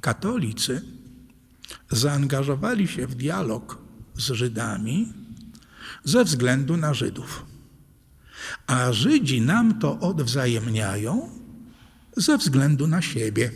Katolicy zaangażowali się w dialog z Żydami ze względu na Żydów. A Żydzi nam to odwzajemniają ze względu na siebie.